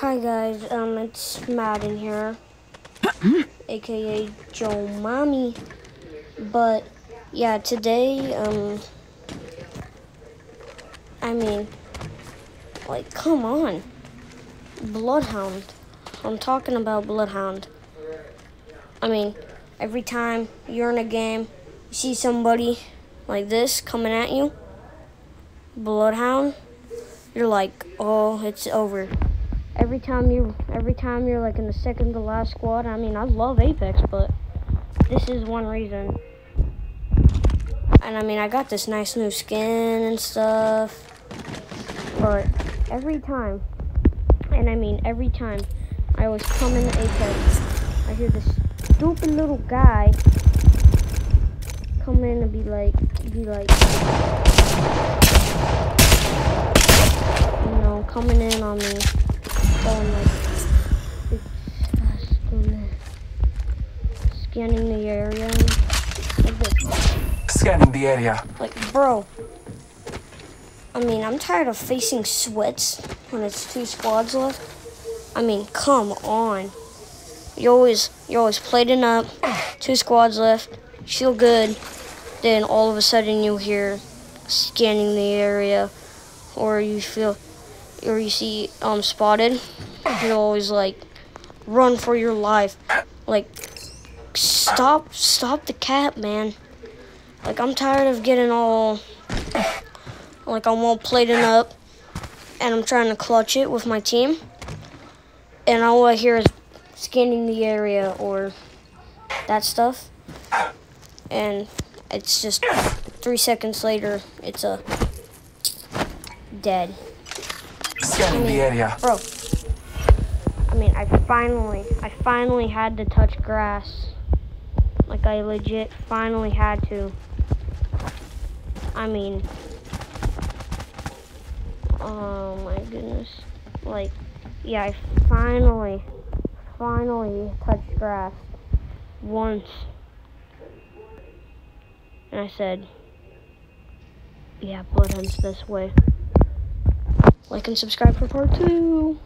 Hi guys, um, it's Madden here, aka Joe Mommy. But yeah, today, um, I mean, like, come on, Bloodhound. I'm talking about Bloodhound. I mean, every time you're in a game, you see somebody like this coming at you, Bloodhound, you're like, oh, it's over every time you every time you're like in the second to last squad i mean i love apex but this is one reason. And i mean i got this nice new skin and stuff but every time and i mean every time i always come in apex i hear this stupid little guy come in and be like be like you know coming in on me scanning the area like Scanning the area. Like, bro. I mean, I'm tired of facing sweats when it's two squads left. I mean, come on. You always you always plating up, two squads left, feel good, then all of a sudden you hear scanning the area, or you feel or you see um spotted, you can always like run for your life. Like stop stop the cat, man. Like I'm tired of getting all like I'm all plating up and I'm trying to clutch it with my team. And all I hear is scanning the area or that stuff. And it's just three seconds later, it's a dead. Scanning the area. Bro, I mean, I finally, I finally had to touch grass. Like, I legit finally had to. I mean, oh my goodness. Like, yeah, I finally, finally touched grass once. And I said, yeah, Bloodhound's this way. Like and subscribe for part two.